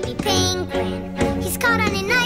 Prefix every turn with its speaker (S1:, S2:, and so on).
S1: baby penguin. He's caught on an